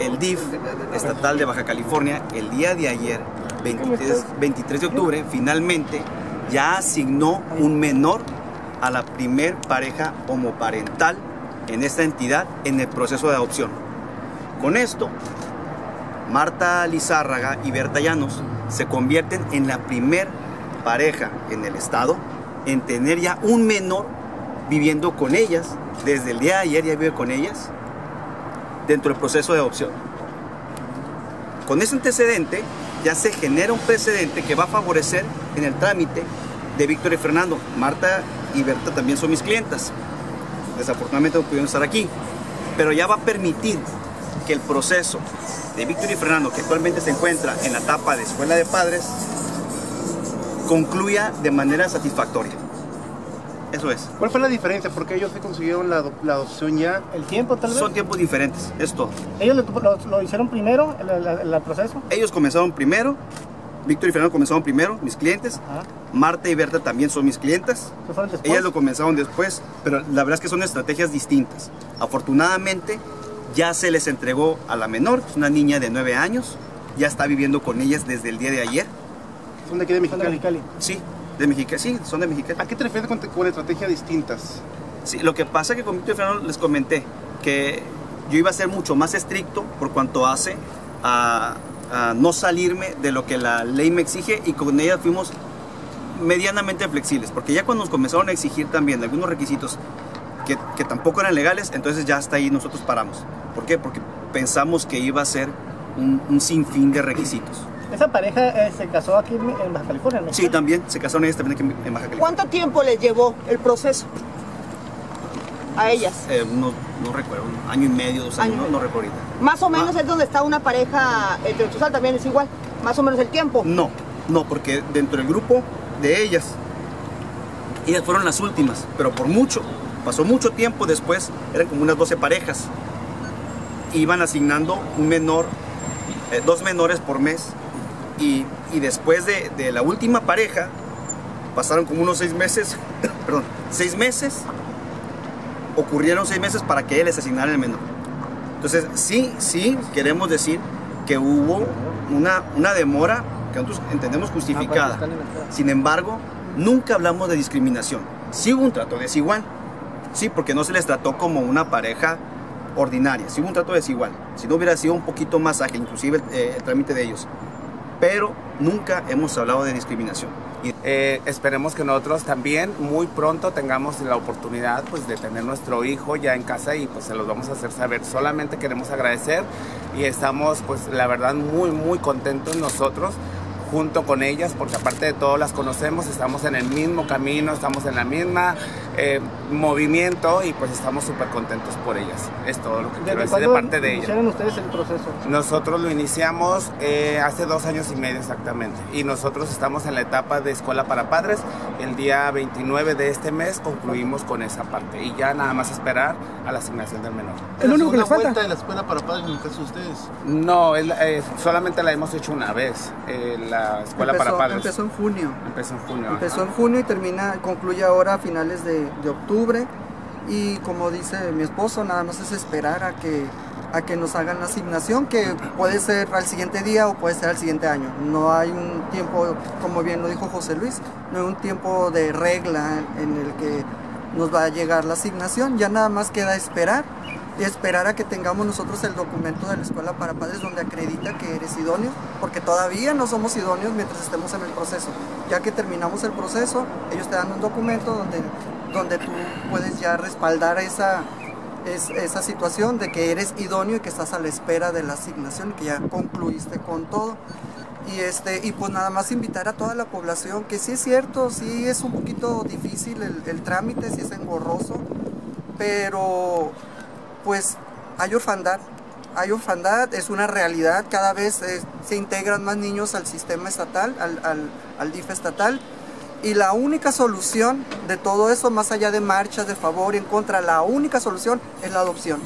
el DIF estatal de Baja California el día de ayer, 23, 23 de octubre, finalmente ya asignó un menor a la primer pareja homoparental en esta entidad en el proceso de adopción. Con esto, Marta Lizárraga y Berta Llanos se convierten en la primer pareja en el estado en tener ya un menor viviendo con ellas, desde el día de ayer ya vive con ellas, dentro del proceso de adopción. Con ese antecedente ya se genera un precedente que va a favorecer en el trámite de Víctor y Fernando. Marta y Berta también son mis clientas. Desafortunadamente no pudieron estar aquí, pero ya va a permitir que el proceso de Víctor y Fernando, que actualmente se encuentra en la etapa de escuela de padres, concluya de manera satisfactoria. Eso es. ¿Cuál fue la diferencia? Porque ellos se consiguieron la, la adopción ya. ¿El tiempo tal vez? Son tiempos diferentes, es todo. ¿Ellos lo, lo- lo hicieron primero, el, el- el proceso? Ellos comenzaron primero, Víctor y Fernando comenzaron primero, mis clientes. Ajá. Marta y Berta también son mis clientes. ¿Qué fueron después? Ellas lo comenzaron después, pero la verdad es que son estrategias distintas. Afortunadamente, ya se les entregó a la menor, que es una niña de 9 años, ya está viviendo con ellas desde el día de ayer. Son de aquí de Son de Mexicali. Mexicali. Sí, de Mexicali, sí, son de Mexicali. ¿A qué te refieres con, con estrategias distintas? Sí, lo que pasa es que con Víctor Fernando les comenté que yo iba a ser mucho más estricto por cuanto hace a, a no salirme de lo que la ley me exige y con ella fuimos medianamente flexibles, porque ya cuando nos comenzaron a exigir también algunos requisitos que, que tampoco eran legales, entonces ya hasta ahí nosotros paramos. ¿Por qué? Porque pensamos que iba a ser un, un sinfín de requisitos. Esa pareja eh, se casó aquí en, en Baja California, ¿no? Sí, también, se casaron ellas también aquí en Baja California. ¿Cuánto tiempo les llevó el proceso a ellas? Eh, no, no recuerdo, un año y medio, dos años, Año no, recuerdo ahorita. Más o menos Ah. es donde está una pareja heterosexual, también es igual, más o menos el tiempo. No, no, porque dentro del grupo de ellas, ellas fueron las últimas, pero por mucho, pasó mucho tiempo después, eran como unas 12 parejas, iban asignando un menor, eh, dos menores por mes, y, y después de, de la última pareja, pasaron como unos seis meses, perdón, seis meses, ocurrieron seis meses para que él les asignara el menor. Entonces, sí, sí, queremos decir que hubo una, una demora que nosotros entendemos justificada. Sin embargo, nunca hablamos de discriminación. Sí hubo un trato desigual. Sí, porque no se les trató como una pareja ordinaria. Sí hubo un trato desigual. Si no hubiera sido un poquito más ágil, inclusive eh, el trámite de ellos. Pero nunca hemos hablado de discriminación. Eh, esperemos que nosotros también muy pronto tengamos la oportunidad pues, de tener nuestro hijo ya en casa y pues se los vamos a hacer saber. Solamente queremos agradecer y estamos pues la verdad muy muy contentos nosotros junto con ellas porque aparte de todo las conocemos, estamos en el mismo camino, estamos en la misma eh, movimiento y pues estamos súper contentos por ellas. Es todo lo que quiero ¿Desde decir de parte de ellas. Ustedes el proceso? Nosotros lo iniciamos eh, hace dos años y medio exactamente y nosotros estamos en la etapa de escuela para padres. El día 29 de este mes concluimos con esa parte y ya nada más esperar a la asignación del menor. Es lo único que les falta de la escuela para padres en el caso de ustedes. No, es la- eh, solamente la hemos hecho una vez, eh, la escuela empezó, para padres. empezó en junio. Empezó en junio. Empezó ajá. en junio y termina, concluye ahora a finales de, octubre. Y como dice mi esposo, nada más es esperar a que, a que nos hagan la asignación, que puede ser al siguiente día o puede ser al siguiente año. No hay un tiempo, como bien lo dijo José Luis, no hay un tiempo de regla en el que nos va a llegar la asignación. Ya nada más queda esperar y esperar a que tengamos nosotros el documento de la escuela para padres donde acredita que eres idóneo, porque todavía no somos idóneos mientras estemos en el proceso. Ya que terminamos el proceso, ellos te dan un documento donde, donde tú puedes ya respaldar esa, es- esa situación de que eres idóneo y que estás a la espera de la asignación, que ya concluiste con todo. Y, este, y pues nada más invitar a toda la población, que sí es cierto, sí es un poquito difícil el, el trámite, sí es engorroso, pero pues hay orfandad. Hay orfandad, es una realidad, cada vez eh, se integran más niños al sistema estatal, al, al, al DIF estatal, y la única solución de todo eso, más allá de marchas de favor y en contra, la única solución es la adopción.